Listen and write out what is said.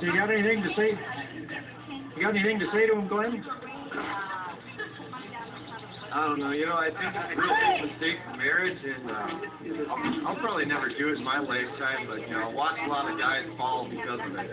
So you got anything to say? You got anything to say to him, Glenn? I don't know. You know, I think it's a real big mistake for marriage, and uh, I'll probably never do it in my lifetime. But you know, I watch a lot of guys fall because of it.